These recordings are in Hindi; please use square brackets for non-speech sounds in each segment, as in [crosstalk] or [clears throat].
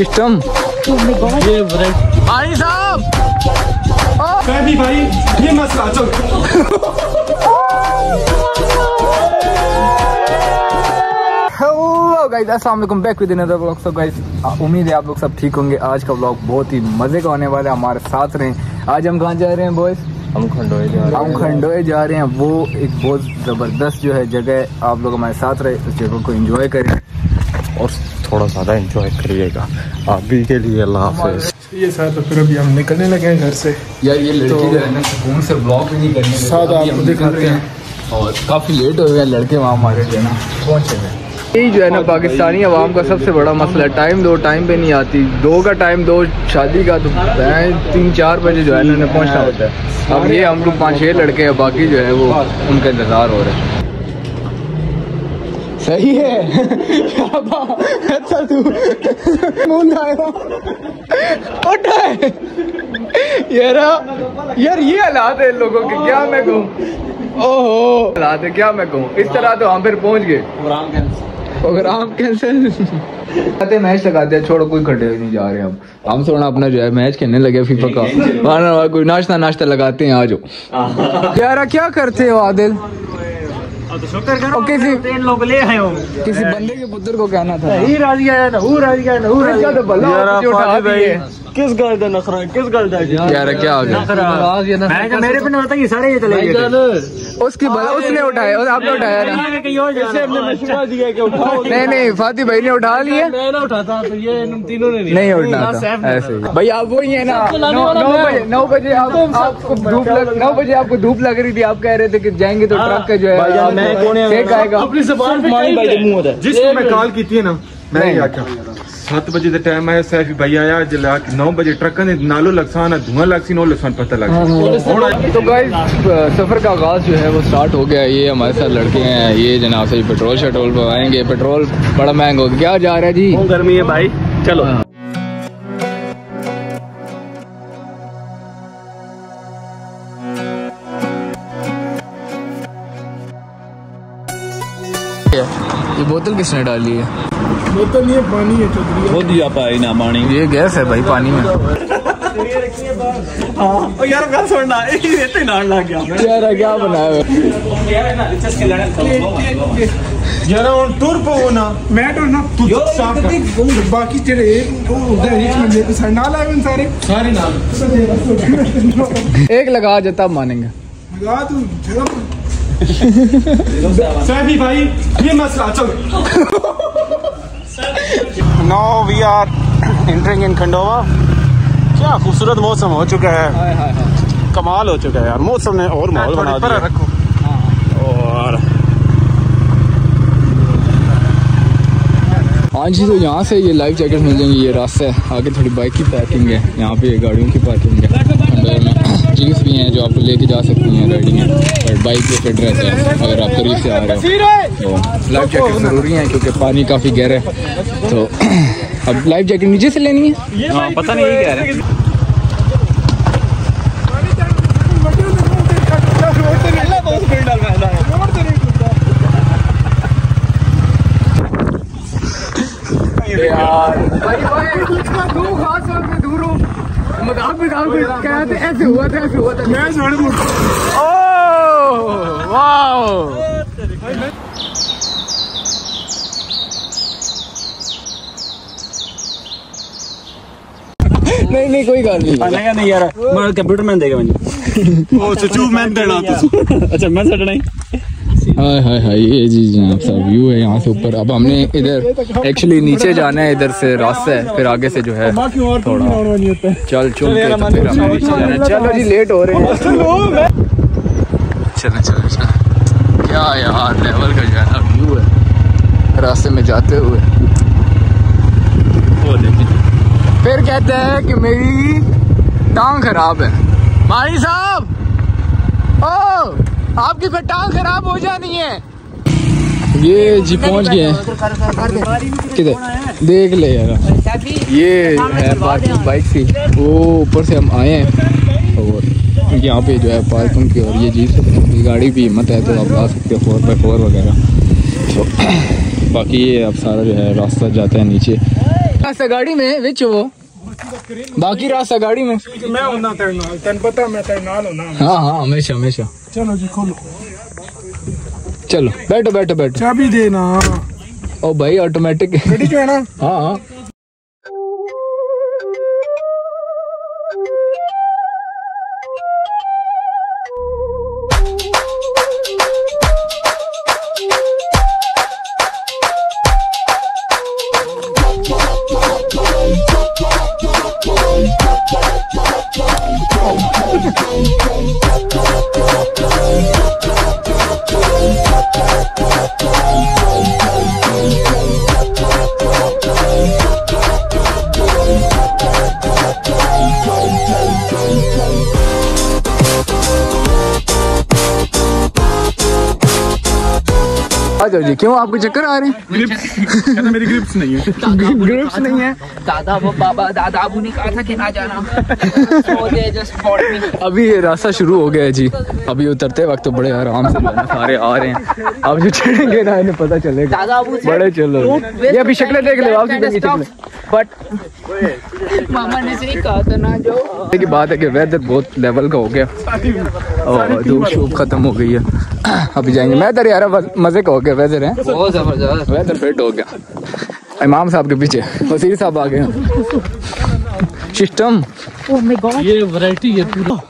सिस्टम ये भाई साहब! भी भाई ये मसला चल। गाइस अस्सलाम वालेकुम back with another vlog so guys उम्मीद है आप लोग सब ठीक होंगे। आज का व्लॉग बहुत ही मज़े का होने वाला है हमारे साथ रहें। आज हम कहाँ जा रहे हैं बॉयज़ हम खंडोए जा रहे हैं। हम खंडोए जा रहे हैं। वो एक बहुत ज़बरदस्त जो है जगह है। आप लोग हमारे साथ रहे उस जगह को एंजॉय करें। और थोड़ा ज़्यादा एंजॉय करिएगा। अभी के लिए अल्लाह हाफिज। ये सर तो फिर अभी हम निकलने लगे हैं घर से। यार ये लड़की जो है ना सुकून से ब्लॉग भी नहीं करने साथ अभी आपको हम दिखा निकल हैं। और काफ़ी लेट हो गए लड़के वहाँ हमारे जो है ना पहुँचे हुए यही जो है ना पाकिस्तानी आवाम का सबसे बड़ा मसला है। टाइम दो टाइम पे नहीं आती। दो का टाइम दो शादी का तो तीन चार बजे जो है ना पहुँचना होता है। अब ये हम लोग पाँच छः लड़के हैं बाकी जो है वो उनका इंतज़ार हो रहा है। सही है। क्या अच्छा तू मुँह आया। उठा है। यार यार ये हालात है लोगों के क्या मैं कहूँ? ओहो। हालात है क्या मैं कहूँ? इस तरह तो हम फिर पहुँच गए। प्रोग्राम कैंसिल आते मैच लगाते हैं छोड़ो कोई खड़े नहीं जा रहे हम। हम सोना अपना जो है मैच खेलने लगे फीफा का। [laughs] वरना कोई नाश्ता नाश्ता लगाते हैं आज [laughs] यार क्या करते हो आदिल? और किसी तीन लोग ले आए हो। किसी बंदे के पुत्र को कहना था। ही राज़ी आया ना हूँ राज़ी आया ना हूँ राज़ी तो भला मुझे उठा दिए। किस गल का नखरा किस गल का यार क्या हो गया? मैं तो मेरे पे ना होता कि सारे ये चले गए उसकी भला उसने उठाया और आपने उठाया उठाओ। नहीं नहीं फाती भाई ने उठा लिया उठाता तो ये इन तीनों ने नहीं उठना था ऐसे ही। भाई आप वही है ना। नौ नौ बजे नौ बजे आपको धूप लग नौ बजे आपको धूप लग रही थी आप कह रहे थे कि जाएँगे तो ट्रक का जो है मैं कौन है? सेक आएगा। अपनी जबान पे मान भाई मुँह होता है। जिसको मैं कॉल की थी ना मैं ही आख्या सत्त बजे ਦਾ ਟਾਈਮ ਆਇਆ ਸੈਫੀ ਭਾਈ ਆਇਆ ਜਲਾ 9 ਵਜੇ ਟਰੱਕਾਂ ਦੇ ਨਾਲੋਂ ਲਗਸਾਨ ਧੂਆਂ ਲੱਗ ਸੀ ਨੋ ਲਗਸਾਨ ਪਤਾ ਲੱਗ ਸੀ ਹੁਣ तो गाइस सफर का आगाज जो है वो स्टार्ट हो गया ये हमारे साथ लड़के हैं ये जनाब से पेट्रोल शेट्रोल पर आएंगे पेट्रोल बड़ा महंगा हो गया क्या जा रहा है जी गर्मी है भाई चलो ये बोतल किसने डाली है? बोतल ये पानी है चौधरी। खुद ही आप ना पानी। ये गैस है भाई पानी में। यार क्या बनाया यार ना रिचस के मैं टूर ना तू साफ़ कर बाकी तेरे एक तो उधर एक में लेके सारे नाल आए हैं सारे। सारे नाल। [laughs] एक लगा जता मानेंगे। लगा तू जगह सैफी भाई ये मसला चल। No we are entering in Khandoba क्या खूबसूरत मौसम हो चुका है। कमाल हो चुका है यार मौसम ने और माहौल बना दिया। रखो और हाँ जी तो यहाँ से ये लाइफ जैकेट मिल जाएँगे ये रास्ता। है आगे थोड़ी बाइक की पार्किंग है यहाँ पे गाड़ियों की पार्किंग है अंदर भी हैं जो आपको लेके जा सकती हैं राइडिंग है और बाइक पे फिट रहते हैं अगर आप करीब से आ रहे हो। तो लाइफ जैकेट ज़रूरी है क्योंकि पानी काफ़ी गहरा है। तो [clears throat] अब लाइफ जैकेट नीचे से लेनी है? हाँ, पता नहीं कह रहे मज़ाक मज़ाक में कह रहे थे ऐसे हुआ था ऐसे हुआ था मैं छोड़ ओह वाओ नहीं नहीं कोई गल नहीं। नहीं यार मैं कंप्यूटर मैन देगा मुझे। ओ सचू मैन देना अच्छा मैं सटना ही। हाय हाय हाय, ये जी जनाब साहब व्यू है यहाँ से ऊपर। अब हमने इधर एक्चुअली नीचे जाना है, इधर से रास्ता है, फिर आगे से जो है है चल, चुन के तो फिर हमें नीचे जाना है। चलो जी लेट हो रहे हैं। चलो चलो क्या यार लेवल का जो है ना व्यू है, रास्ते में जाते हुए। फिर कहते हैं कि मेरी टांग खराब है। मानी साहब, ओ! आपकी फिर टांग खराब हो जानी है। ये जी पहुँच गए किधर? देख ले यार। ये है पार्किंग बाइक थी वो ऊपर से हम आए हैं और यहाँ पे जो है पार्किंग की और ये जीप से गाड़ी भी हिम्मत है तो आप ला सकते हो फोर बाई फोर वगैरह। तो [clears throat] बाकी ये अब सारा जो है रास्ता जाता है नीचे। रास्ता गाड़ी में विच वो? बाकी रास्ता गाड़ी में? मैं होना तेरे नाल तेन पता मैं तेरे नाल होना हाँ हाँ हमेशा हमेशा। चलो जी खोलो। चलो बैठो बैठो बैठो। चाबी देना। ओ भाई ऑटोमेटिक जो है ना हाँ। जाओ जी क्यों आपको चक्कर आ रहे हैं? मेरी ग्रिप्स नहीं है। ग्रिप्स नहीं है। दादा वो बाबा दादा अबू ने कहा था कि ना जाना. अभी ये रास्ता शुरू हो गया है जी। अभी उतरते वक्त तो बड़े आराम से सारे आ रहे हैं। अब जो चढ़ेंगे ना इन्हें पता चलेगा। बड़े चलो। ये अभी शक्ल देख लो that आपकी kind of बनी शक्लें stuff." But [laughs] मामा ने सही कहा था ना जो की बात है कि वेदर बहुत लेवल का हो गया। और धूप शूप खत्म हो गई है। अभी जाएँगे। मैं तो यार मज़े का हो गया वेदर है? बहुत ज़बरदस्त। वेदर फिट हो गया। इमाम साहब के पीछे वसीर साहब आ गए। सिस्टम। ये वैरायटी है पूरा।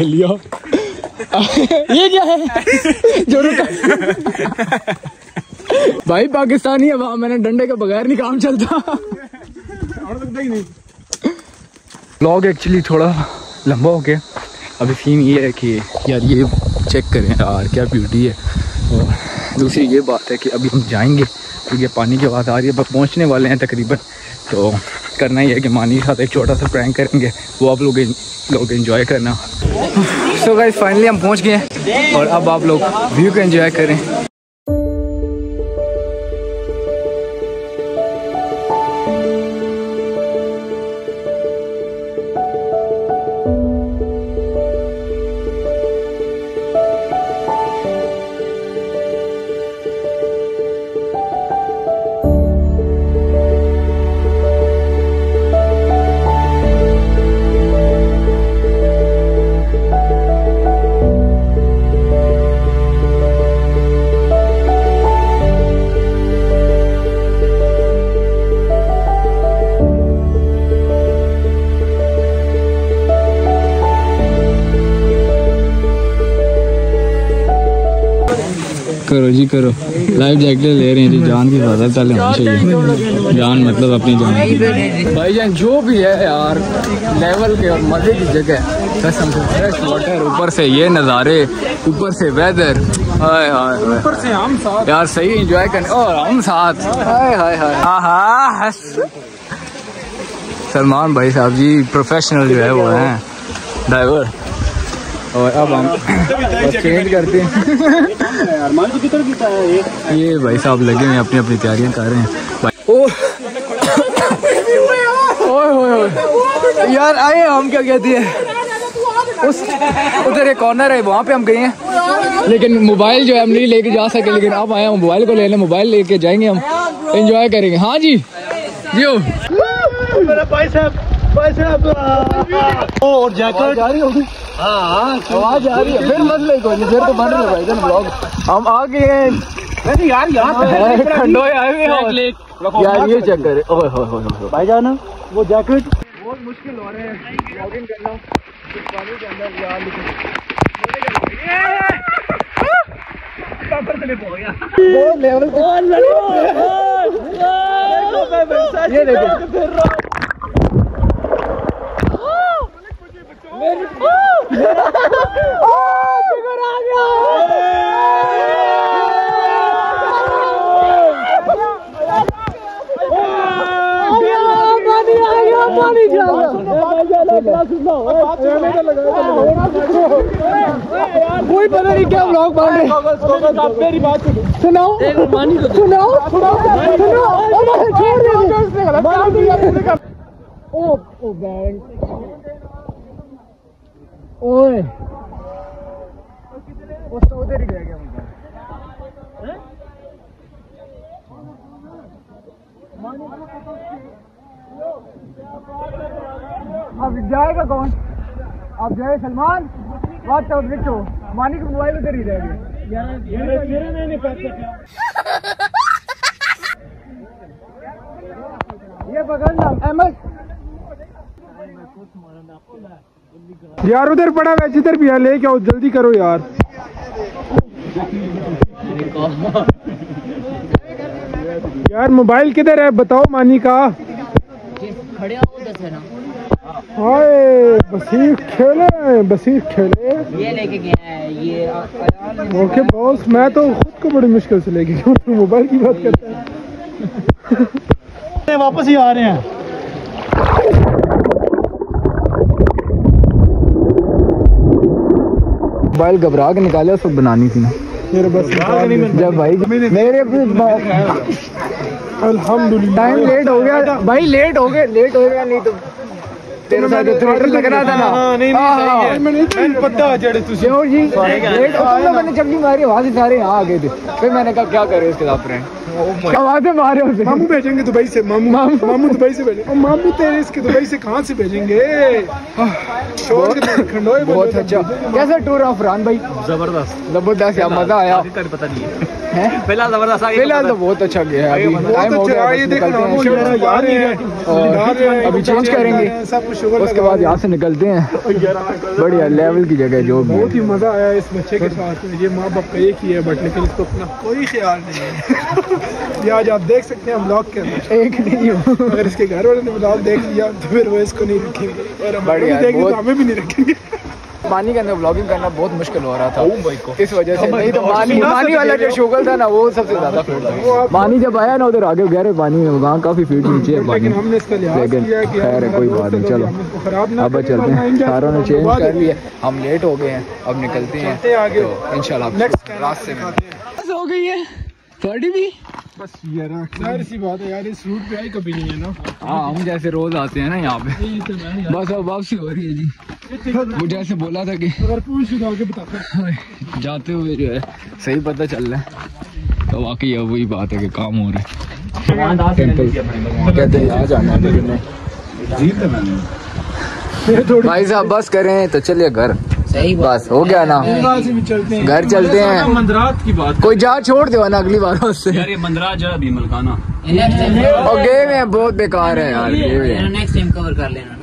लिया [laughs] ये क्या है? जो रुका [laughs] भाई पाकिस्तानी है वहाँ मैंने डंडे के बगैर नहीं काम चलता। ब्लॉग एक्चुअली थोड़ा लंबा हो गया। अभी सीन ये है कि यार ये चेक करें यार क्या ब्यूटी है। और दूसरी ये बात है कि अभी हम जाएँगे क्योंकि पानी की आवाज़ आ रही है बस पहुँचने वाले हैं तकरीबन। तो करना ही है कि मानी के साथ एक छोटा सा प्रैंक करेंगे वो आप लोग लोग एंजॉय करना। सो गाइस फाइनली हम पहुँच गए हैं। और अब आप लोग व्यू को एंजॉय करें। करो जी करो। लाइफ जैकेट ले रहे हैं जी जान की हिफाजत पहले होनी चाहिए। जान मतलब अपनी जान की। भाईजान जो भी है यार लेवल के और मज़े की जगह कसम से फ्रेश वाटर ऊपर से ये नज़ारे ऊपर से वेदर हाय हाय ऊपर से हम साथ। यार सही एंजॉय करने और हम साथ। हाय हाय हाय। आहा सलमान भाई साहब जी प्रोफेशनल जो है वो हैं। ड्राइवर और अब हम [laughs] चेंज करते हैं। [laughs] ये भाई साहब लगे हुए अपनी अपनी तैयारियाँ कर रहे हैं। भाई यार आए हम क्या कहती है? उस उधर एक कॉर्नर है वहाँ पे हम गए हैं। लेकिन मोबाइल जो है हम नहीं लेके जा सके लेकिन अब आए हम मोबाइल को ले लेने मोबाइल लेके जाएँगे हम। एंजॉय करेंगे। हाँ जी। जियो और जैकेट जा रही होगी। हाँ हाँ आवाज़ आ रही है। फिर मसले कोई फिर तो बन रहे भाई जान ब्लॉग हम आ गए हैं। यार यहाँ खंडोए आए हुए हैं। और- यार ये चेक करे। ओए होए होए होए भाई जान वो जैकेट ये देखो। ब्लॉग बन रहे मेरी बात सुनाओ सुनाओ सुनाओ छोड़ दे। ओ ओ बैंड ओए। वो तो उधर ही गया क्या मुझे? अब जाएगा कौन? अब जाए सलमान? बात तो लिखो। मानी का मोबाइल उधर ही रह गया ये पकड़ ना। अहमद यार उधर पड़ा है, जिधर भी है लेके आओ जल्दी करो यार। यार मोबाइल किधर है बताओ मानी का। खड़े हो उधर से ना। हाय बसीर खेले बसीर खेले ये लेके गया है ये ओके बॉस मैं तो खुद को बड़ी मुश्किल से लेके गया हूँ मोबाइल की बात करता है। वापस ही आ रहे हैं। मोबाइल घबरा के निकाले उसको बनानी थी ना। मेरे बस जब भाई मेरे अल्हम्दुलिल्लाह। टाइम लेट हो गया भाई लेट हो गए लेट हो गया नहीं तो तेरे साथ थिएटर लग था ना हाँ, नहीं, नहीं, हाँ, सही है। हाँ। मैंने पता जड़े तुझे क्यों जी लेट हो मैंने चपली मारी वहाँ से सारे यहाँ आ गए थे फिर मैंने कहा क्या करे उसके साथ फ्रेंड आवाज़ें मारे उसे मामू भेजेंगे दुबई से मामू मामू दुबई से भेजेंगे मामू तेरे इसके दुबई से कहाँ से भेजेंगे बहुत अच्छा कैसा टूर रहा फरहान भाई ज़बरदस्त ज़बरदस्त मज़ा आया पता नहीं है पहला ज़बरदस्त आगे फ़िलहाल तो बहुत अच्छा गया है। अभी टाइम हो गया अच्छा हैं। ही है और अभी चेंज करेंगे। सब कुछ शुगर उसके बाद यहाँ से निकलते हैं। [laughs] बढ़िया लेवल की जगह जो बहुत ही मज़ा आया इस बच्चे के साथ। ये माँ बाप का एक ही है बट लेकिन इसको अपना कोई ख्याल नहीं है। [laughs] ये आज आप देख सकते हैं ब्लॉग के अंदर। एक नहीं हो। अगर इसके घर वाले ने ब्लॉग देख लिया तो फिर वो इसको नहीं रखेंगे। और हम बढ़िया, देखेंगे तो हमें भी नहीं रखेंगे। मानी के अंदर ब्लॉगिंग करना बहुत मुश्किल हो रहा था। इस वजह Oh से नहीं तो मानी [laughs] मानी वाला जो शुगर था ना वो सबसे ज़्यादा [laughs] था। मानी जब आया ना उधर आगे गहरे पानी में वहाँ काफ़ी फीट नीचे है लेकिन खैर है, कोई बात नहीं, चलो। अब चलते हैं। सारों ने चेंज कर लिया। हम लेट हो गए हैं अब निकलते हैं। चलते आगे। तो इंशाल्लाह रास्ते में। हो गई है। थर्टी भी बस यार यार सी बात है यार इस रूट पे आई कभी नहीं है ना। हाँ हम जैसे रोज आते हैं ना यहाँ पे। बस अब वापसी हो रही है जी। वो जैसे बोला था कि अगर पूछ तो आगे बता जाते हुए जो है सही पता चल रहा है। तो वाकई अब वही बात है कि काम हो रहा है। कहते हैं यहाँ जाना है भाई साहब बस करें तो चलिए घर। सही बस हो गया ना। चलते घर चलते हैं। मंदरात की बात कोई जा छोड़ दो ना अगली बार उससे। यार ये मंदरात जरा भी मलकाना। टाइम और गेम है बहुत बेकार है यार गेम नेक्स्ट टाइम कवर कर लेना।